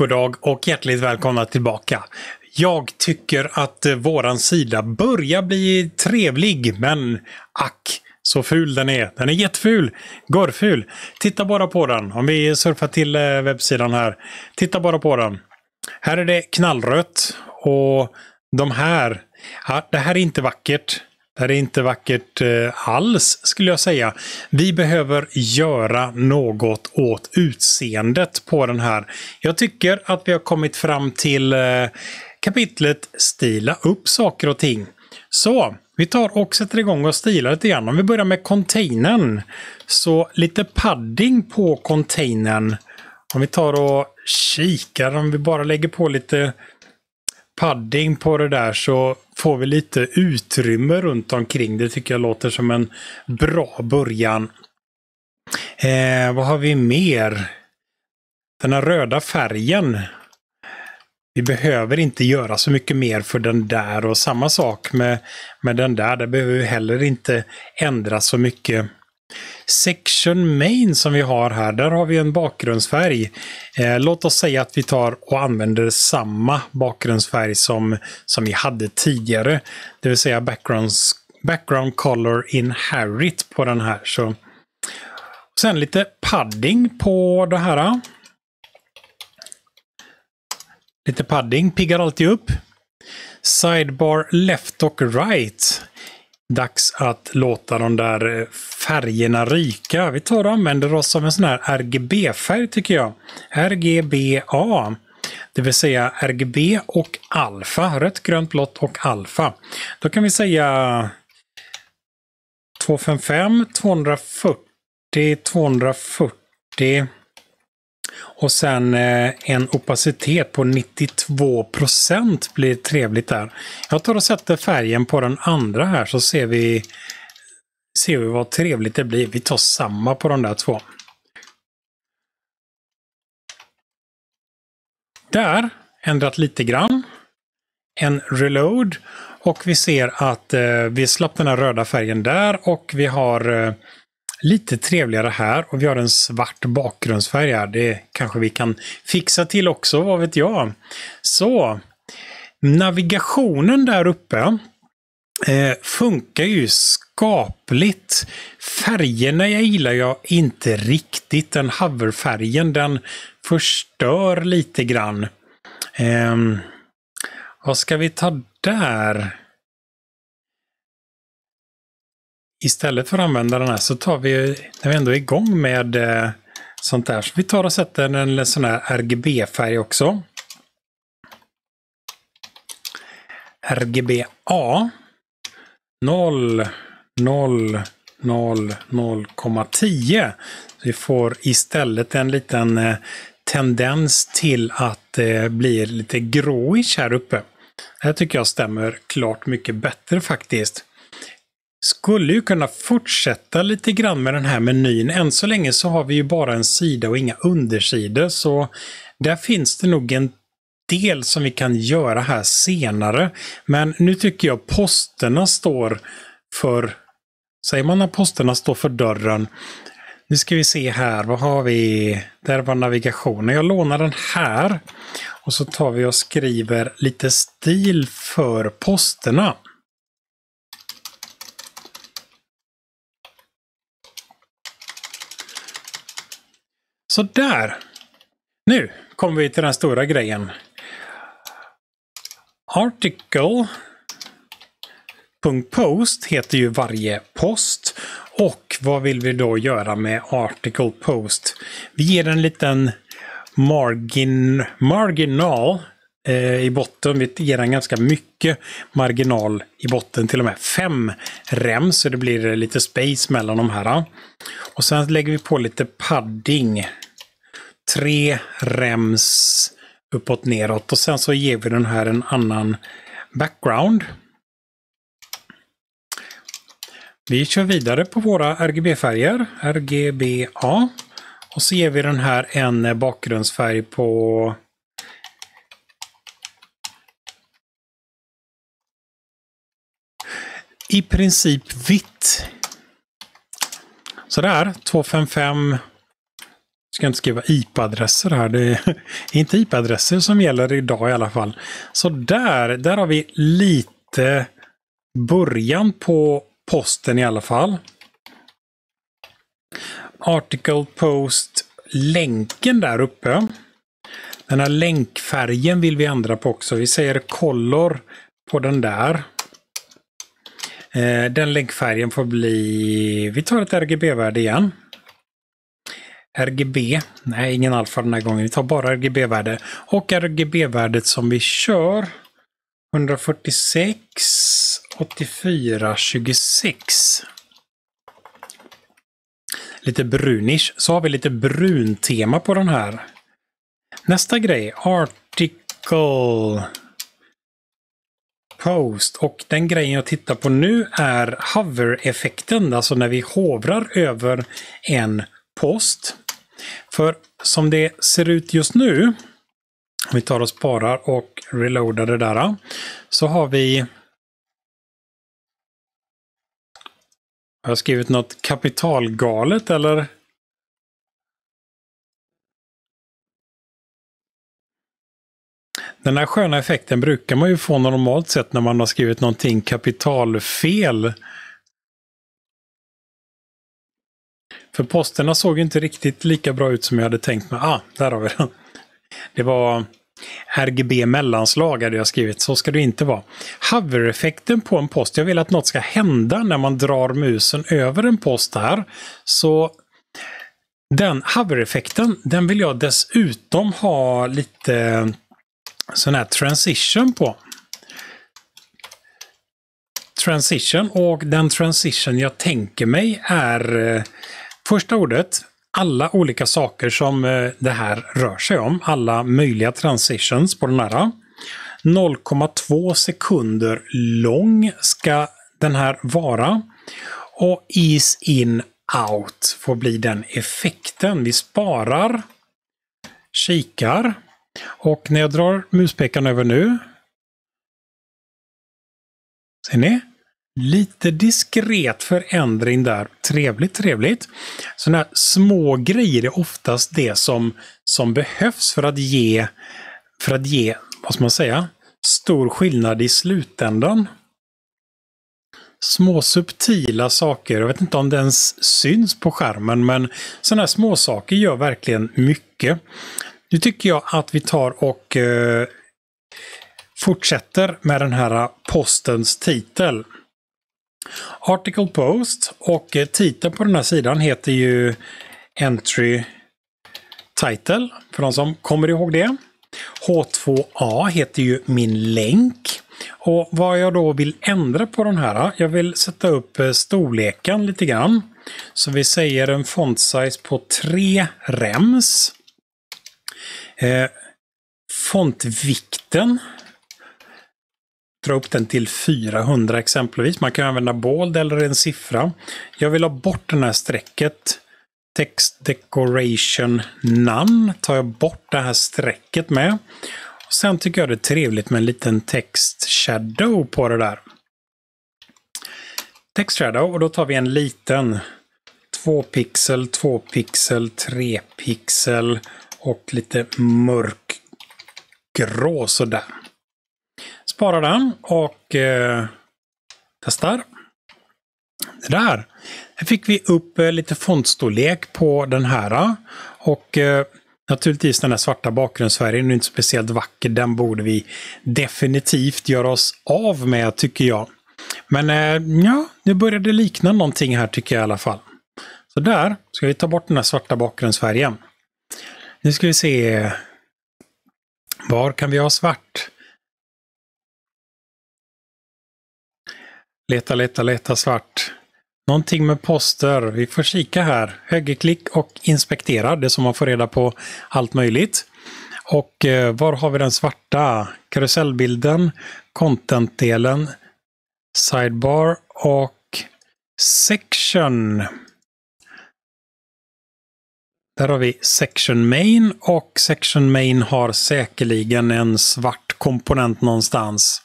God dag och hjärtligt välkomna tillbaka. Jag tycker att eh, våran sida börjar bli trevlig, men ack så ful den är. Den är jätteful. Görful. Titta bara på den. Om vi surfar till eh, webbsidan här. Titta bara på den. Här är det knallrött och de här. Ja, det här är inte vackert. Det här är inte vackert eh, alls skulle jag säga. Vi behöver göra något åt utseendet på den här. Jag tycker att vi har kommit fram till eh, kapitlet Stila upp saker och ting. Så, vi tar och sätter igång och stilar lite grann. Om vi börjar med containern. Så lite padding på containern. Om vi tar och kikar, om vi bara lägger på lite padding på det där så får vi lite utrymme runt omkring. Det tycker jag låter som en bra början. Eh, vad har vi mer? Den här röda färgen. Vi behöver inte göra så mycket mer för den där och samma sak med, med den där. Det behöver vi heller inte ändra så mycket. Section Main som vi har här, där har vi en bakgrundsfärg. Eh, låt oss säga att vi tar och använder samma bakgrundsfärg som, som vi hade tidigare. Det vill säga backgrounds, background color inherit på den här. Så. Sen lite padding på det här. Lite padding piggar alltid upp. Sidebar left och right. Dags att låta de där eh, färgerna rika. Vi tar och använder oss av en sån här RGB-färg tycker jag. RGBA. Det vill säga RGB och alfa. Rött, grönt, blått och alfa. Då kan vi säga 255, 240, 240 och sen eh, en opacitet på 92 % blir trevligt där. Jag tar och sätter färgen på den andra här så ser vi, ser vi vad trevligt det blir. Vi tar samma på de där två. Där, ändrat lite grann. En reload och vi ser att eh, vi slapp den här röda färgen där och vi har eh, lite trevligare här och vi har en svart bakgrundsfärg här. Det kanske vi kan fixa till också, vad vet jag. Så, navigationen där uppe eh, funkar ju skapligt. Färgerna jag gillar jag inte riktigt. Den hoverfärgen den förstör lite grann. Eh, vad ska vi ta där? istället för att använda den här så tar vi, när vi ändå är igång med eh, sånt där, så vi tar och sätter en sån här RGB-färg också. RGBA 0, 0, 0, 0,10. Vi får istället en liten eh, tendens till att det eh, blir lite gråish här uppe. Det här tycker jag stämmer klart mycket bättre faktiskt. Skulle ju kunna fortsätta lite grann med den här menyn. Än så länge så har vi ju bara en sida och inga undersidor så där finns det nog en del som vi kan göra här senare. Men nu tycker jag posterna står för, säger man apostlarna posterna står för dörren? Nu ska vi se här, vad har vi? Där var navigationen. Jag lånar den här. Och så tar vi och skriver lite stil för posterna. Så där. Nu kommer vi till den stora grejen. Article .post heter ju varje post. Och vad vill vi då göra med article post? Vi ger en liten margin, marginal eh, i botten. Vi ger den ganska mycket marginal i botten, till och med fem rem, så det blir lite space mellan de här. Och sen lägger vi på lite padding. Tre rems uppåt neråt och sen så ger vi den här en annan background. Vi kör vidare på våra RGB-färger, RGBA. Och så ger vi den här en bakgrundsfärg på i princip vitt. Sådär, 255 ska inte skriva IP-adresser här. Det är inte IP-adresser som gäller idag i alla fall. Så där, där har vi lite början på posten i alla fall. Article Post, länken där uppe. Den här länkfärgen vill vi ändra på också. Vi säger color på den där. Eh, den länkfärgen får bli, vi tar ett RGB-värde igen. RGB, nej ingen alfa den här gången, vi tar bara RGB-värde. Och RGB-värdet som vi kör 146 8426. Lite brunish. Så har vi lite bruntema på den här. Nästa grej, Article Post. Och den grejen jag tittar på nu är hover-effekten, alltså när vi hovrar över en post. För som det ser ut just nu, om vi tar och sparar och reloadar det där, så har vi Har jag skrivit något kapitalgalet eller? Den här sköna effekten brukar man ju få normalt sett när man har skrivit någonting kapitalfel. För posterna såg inte riktigt lika bra ut som jag hade tänkt mig. Ah, där har vi den. Det var RGB mellanslag hade jag skrivit. Så ska det inte vara. Hover-effekten på en post. Jag vill att något ska hända när man drar musen över en post här. Så den hover-effekten, den vill jag dessutom ha lite eh, sån här transition på. Transition och den transition jag tänker mig är eh, första ordet alla olika saker som eh, det här rör sig om. Alla möjliga transitions på den här. 0,2 sekunder lång ska den här vara. Och Ease in out får bli den effekten. Vi sparar, kikar och när jag drar muspekaren över nu. Ser ni? Lite diskret förändring där. Trevligt, trevligt. Sådana här små grejer är oftast det som, som behövs för att ge, för att ge, vad ska man säga, stor skillnad i slutändan. Små subtila saker, jag vet inte om det ens syns på skärmen, men sådana här små saker gör verkligen mycket. Nu tycker jag att vi tar och eh, fortsätter med den här eh, postens titel. Article Post och eh, titeln på den här sidan heter ju Entry Title, för de som kommer ihåg det. H2A heter ju min länk. Och vad jag då vill ändra på den här, jag vill sätta upp eh, storleken lite grann. Så vi säger en font size på 3 rems. Eh, fontvikten dra upp den till 400 exempelvis. Man kan använda bold eller en siffra. Jag vill ha bort det här strecket. Text decoration none tar jag bort det här strecket med. Och sen tycker jag det är trevligt med en liten text shadow på det där. Text shadow och då tar vi en liten 2 pixel, 2 pixel, 3 pixel och lite mörk grå sådär. Sparar den och eh, testar. Där! Här fick vi upp eh, lite fontstorlek på den här. Eh, och eh, naturligtvis den här svarta bakgrundsfärgen är inte speciellt vacker. Den borde vi definitivt göra oss av med tycker jag. Men eh, ja, det började likna någonting här tycker jag i alla fall. Så där ska vi ta bort den här svarta bakgrundsfärgen. Nu ska vi se. Var kan vi ha svart? Leta, leta, leta svart. Någonting med poster. Vi får kika här. Högerklick och inspektera. Det som man får reda på allt möjligt. Och eh, var har vi den svarta? Karusellbilden, contentdelen, sidebar och section. Där har vi section main och section main har säkerligen en svart komponent någonstans.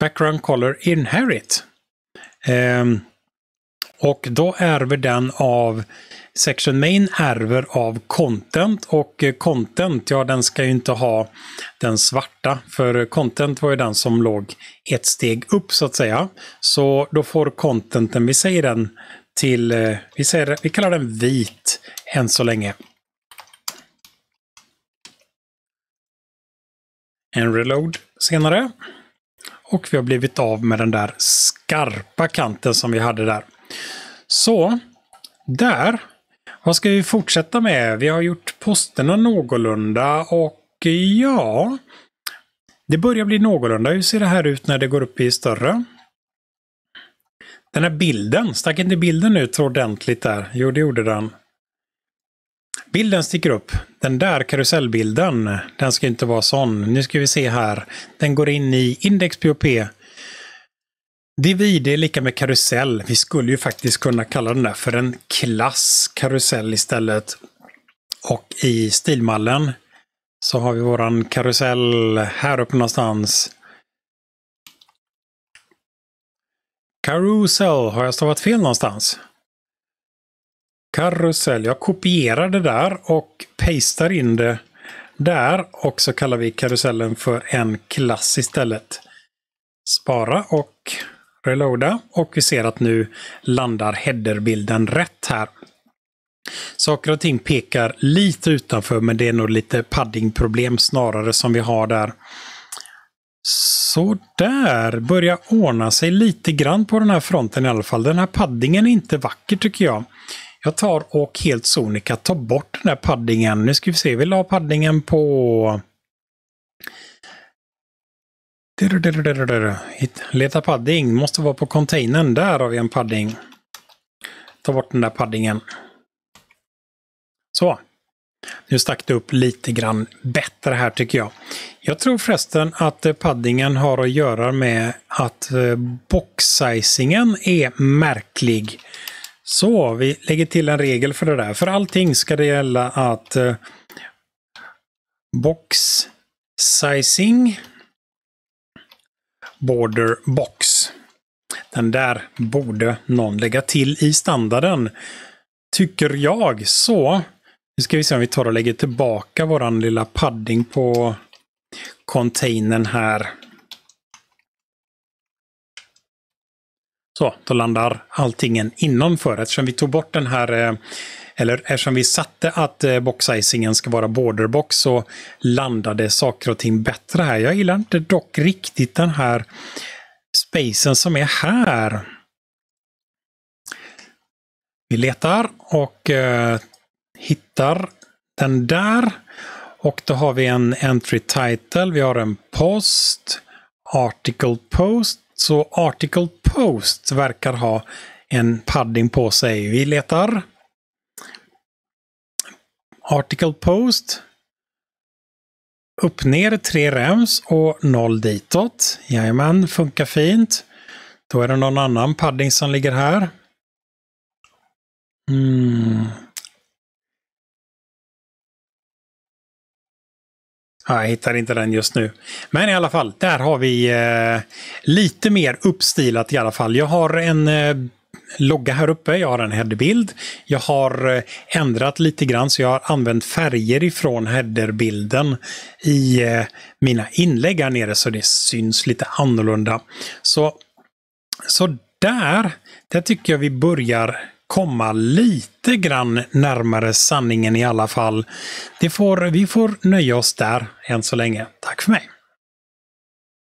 Background color inherit. Um, Och då ärver den av Section Main ärver av content och eh, content, ja den ska ju inte ha den svarta, för content var ju den som låg ett steg upp så att säga. Så då får contenten, vi säger den till, eh, vi, säger, vi kallar den vit än så länge. En reload senare. Och vi har blivit av med den där skarpa kanten som vi hade där. Så, där. Vad ska vi fortsätta med? Vi har gjort posterna någorlunda och ja, det börjar bli någorlunda. Hur ser det här ut när det går upp i större? Den här bilden, stack inte bilden ut ordentligt där? Jo, det gjorde den. Bilden sticker upp. Den där karusellbilden, den ska inte vara sån. Nu ska vi se här. Den går in i index POP. Divid är lika med karusell. Vi skulle ju faktiskt kunna kalla den där för en klass karusell istället. Och i stilmallen så har vi våran karusell här uppe någonstans. Carousel, har jag stavat fel någonstans? Karusell, jag kopierar det där och pastar in det där och så kallar vi karusellen för en klass istället. Spara och reloada och vi ser att nu landar headerbilden rätt här. Saker och ting pekar lite utanför men det är nog lite paddingproblem snarare som vi har där. Så där börjar ordna sig lite grann på den här fronten i alla fall. Den här paddingen är inte vacker tycker jag. Jag tar och helt sonika tar bort den här paddingen. Nu ska vi se, vi la paddingen på... Leta padding, måste vara på containern. Där har vi en padding. Ta bort den där paddingen. Så. Nu stack det upp lite grann bättre här tycker jag. Jag tror förresten att eh, paddingen har att göra med att boxsizingen box-sizingen är märklig. Så, vi lägger till en regel för det där. För allting ska det gälla att eh, box sizing border box. Den där borde någon lägga till i standarden. Tycker jag. Så, nu ska vi se om vi tar och lägger tillbaka våran lilla padding på containern här. Så, då landar alltingen innanför. Eftersom vi tog bort den här, eh, eller eftersom vi satte att eh, boxizingen ska vara borderbox så landade saker och ting bättre här. Jag gillar inte dock riktigt den här spacen som är här. Vi letar och eh, hittar den där. Och då har vi en entry title, vi har en post, article post, så article post verkar ha en padding på sig. Vi letar. Article post. Upp ner tre rems och noll ditåt. Jajamän, funkar fint. Då är det någon annan padding som ligger här. Mm. Jag hittar inte den just nu. Men i alla fall, där har vi eh, lite mer uppstilat i alla fall. Jag har en eh, logga här uppe, jag har en headerbild. Jag har eh, ändrat lite grann så jag har använt färger ifrån headerbilden i eh, mina inlägg här nere så det syns lite annorlunda. Så, så där, där tycker jag vi börjar komma lite grann närmare sanningen i alla fall. Det får, vi får nöja oss där än så länge. Tack för mig!